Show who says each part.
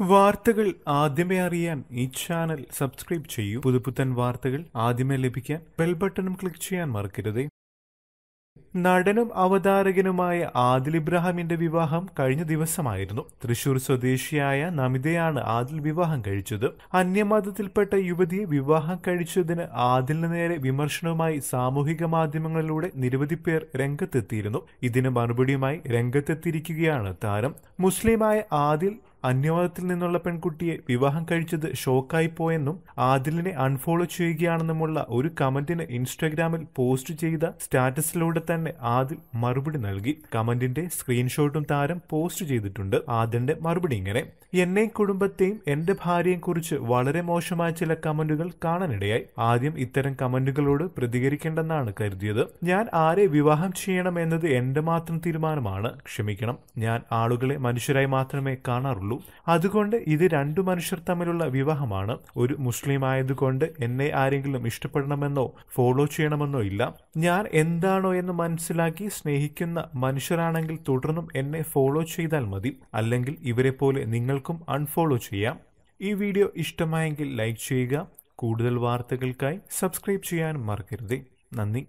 Speaker 1: വാർത്തകൾ ആദ്യമേ അറിയാൻ ഈ ചാനൽ സബ്സ്ക്രൈബ് ചെയ്യൂ. പുതുപുത്തൻ വാർത്തകൾ ആദ്യമേ ലഭിക്കാൻ ബെൽ ബട്ടണും ക്ലിക്ക് ചെയ്യാൻ മറക്കരുത്. നടനും അവതാരകനുമായ ആദിൽ ഇബ്രാഹിമിന്റെ വിവാഹം കഴിഞ്ഞ ദിവസമായിരുന്നു. തൃശൂർ സ്വദേശിയായ നമിതയാണ് ആദിൽ വിവാഹം കഴിച്ചത്. അന്യമതത്തിൽപ്പെട്ട യുവതിയെ വിവാഹം കഴിച്ചതിന് ആദിലിന് നേരെ വിമർശനവുമായി സാമൂഹിക മാധ്യമങ്ങളിലൂടെ നിരവധി പേർ രംഗത്തെത്തിയിരുന്നു. ഇതിന് മറുപടിയുമായി രംഗത്തെത്തിയിരിക്കുകയാണ് താരം. മുസ്ലിമായ ആദിൽ അന്യമതത്തിൽ നിന്നുള്ള പെൺകുട്ടിയെ വിവാഹം കഴിച്ചത് ഷോക്കായി പോയെന്നും ആദിലിനെ അൺഫോളോ ചെയ്യുകയാണെന്നുമുള്ള ഒരു കമന്റിന് ഇൻസ്റ്റാഗ്രാമിൽ പോസ്റ്റ് ചെയ്ത സ്റ്റാറ്റസിലൂടെ തന്നെ ആദിൽ മറുപടി നൽകി. കമന്റിന്റെ സ്ക്രീൻഷോട്ടും താരം പോസ്റ്റ് ചെയ്തിട്ടുണ്ട്. ആദിലിന്റെ മറുപടി ഇങ്ങനെ. എന്നെയും കുടുംബത്തെയും എന്റെ ഭാര്യയെയും കുറിച്ച് വളരെ മോശമായ ചില കമന്റുകൾ കാണാനിടയായി. ആദ്യം ഇത്തരം കമന്റുകളോട് പ്രതികരിക്കേണ്ടെന്നാണ് കരുതിയത്. ഞാൻ ആരെ വിവാഹം ചെയ്യണം എന്നത് എന്റെ മാത്രം തീരുമാനമാണ്. ക്ഷമിക്കണം. ഞാൻ ആളുകളെ മനുഷ്യരായി മാത്രമേ കാണാറുള്ളൂ. അതുകൊണ്ട് ഇത് രണ്ടു മനുഷ്യർ തമ്മിലുള്ള വിവാഹമാണ്. ഒരു മുസ്ലിം ആയതുകൊണ്ട് എന്നെ ആരെങ്കിലും ഇഷ്ടപ്പെടണമെന്നോ ഫോളോ ചെയ്യണമെന്നോ ഇല്ല. ഞാൻ എന്താണോ എന്ന് മനസ്സിലാക്കി സ്നേഹിക്കുന്ന മനുഷ്യരാണെങ്കിൽ തുടർന്നും എന്നെ ഫോളോ ചെയ്താൽ മതി. അല്ലെങ്കിൽ ഇവരെ പോലെ നിങ്ങൾക്കും അൺഫോളോ ചെയ്യാം. ഈ വീഡിയോ ഇഷ്ടമായെങ്കിൽ ലൈക്ക് ചെയ്യുക. കൂടുതൽ വാർത്തകൾക്കായി സബ്സ്ക്രൈബ് ചെയ്യാൻ മറക്കരുത്. നന്ദി.